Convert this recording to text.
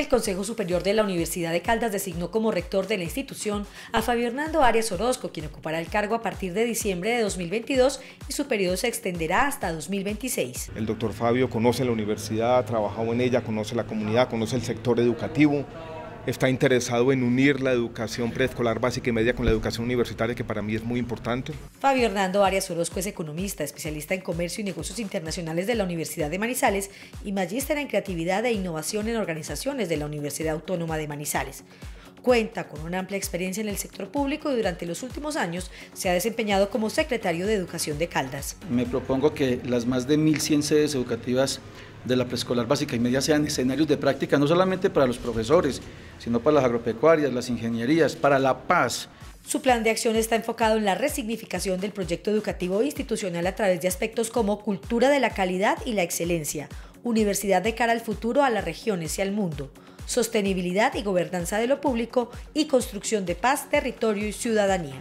El Consejo Superior de la Universidad de Caldas designó como rector de la institución a Fabio Hernando Arias Orozco, quien ocupará el cargo a partir de diciembre de 2022 y su periodo se extenderá hasta 2026. El doctor Fabio conoce la universidad, ha trabajado en ella, conoce la comunidad, conoce el sector educativo, está interesado en unir la educación preescolar básica y media con la educación universitaria, que para mí es muy importante. Fabio Hernando Arias Orozco es economista, especialista en comercio y negocios internacionales de la Universidad de Manizales y magíster en creatividad e innovación en organizaciones de la Universidad Autónoma de Manizales. Cuenta con una amplia experiencia en el sector público y durante los últimos años se ha desempeñado como secretario de Educación de Caldas. Me propongo que las más de 1.100 sedes educativas de la preescolar básica y media sean escenarios de práctica no solamente para los profesores, sino para las agropecuarias, las ingenierías, para la paz. Su plan de acción está enfocado en la resignificación del proyecto educativo institucional a través de aspectos como cultura de la calidad y la excelencia, universidad de cara al futuro a las regiones y al mundo, sostenibilidad y gobernanza de lo público y construcción de paz, territorio y ciudadanía.